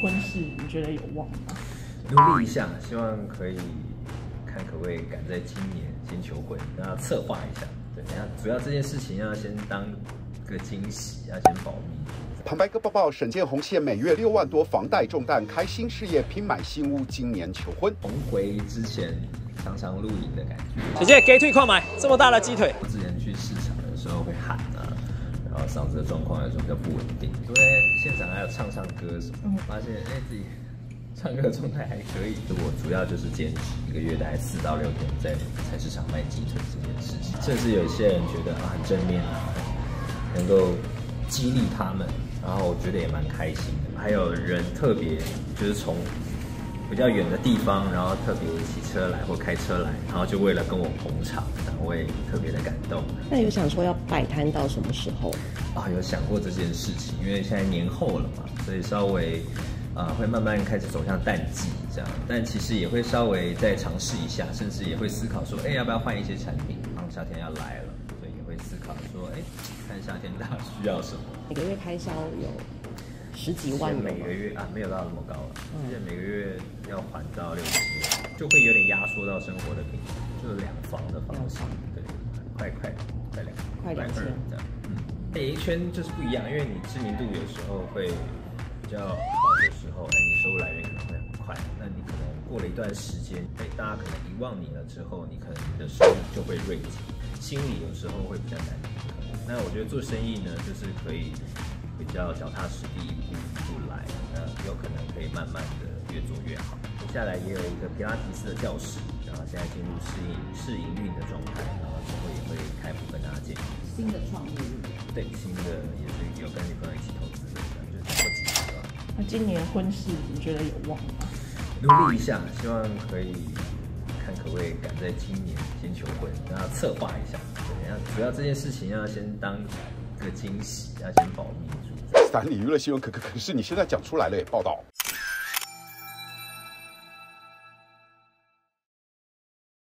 婚事你觉得有望吗？努力一下，希望可以看可不可以赶在今年先求婚，那策划一下。对，等下主要这件事情要先当个惊喜，要先保密。旁白哥报报，沈建宏现每月六万多房贷重担，开新事业拼买新屋，今年求婚。重回之前常常露营的感觉。姐姐给退矿买这么大的鸡腿。嗓子的状况有时候比较不稳定。因为现场还有唱唱歌什么，发现哎自己唱歌的状态还可以。我主要就是坚持一个月大概四到六天在菜市场卖鸡腿这件事情，甚至有些人觉得啊很正面啊，能够激励他们。然后我觉得也蛮开心的，还有人特别就是从比较远的地方，然后特别骑车来或开车来，然后就为了跟我捧场，我也特别的感动。那有想说要摆摊到什么时候？啊，有想过这件事情，因为现在年后了嘛，所以稍微啊会慢慢开始走向淡季这样，但其实也会稍微再尝试一下，甚至也会思考说，哎，要不要换一些产品？然后夏天要来了。所以也会思考说，哎，看夏天大家需要什么？每个月开销有十几万，每个月啊，没有到那么高了。现在每个月要还到六七万，就会有点压缩到生活的品质，就是两房的房子，对，快快快两快两千这样。嗯，演艺圈就是不一样，因为你知名度有时候会比较好的时候，哎，你收入来源可能会很快。那你可能过了一段时间，哎，大家可能遗忘你了之后，你可能你的收入就会锐减。心里有时候会比较难那我觉得做生意呢，就是可以比较脚踏实地，一步一步来，那有可能可以慢慢的越做越好。接下来也有一个皮拉提斯的教室，然后现在进入试营试营运的状态，然后之后也会开幕跟大家见面。新的创业对，新的也是有跟女朋友一起投资的，就是不急是吧？那今年婚事你觉得有望吗？努力一下，希望可以看。可不可以赶在今年先求婚？然后策划一下，对，然后主要这件事情要先当个惊喜，要先保密。三立娱乐新闻，可可可是你现在讲出来了，报道。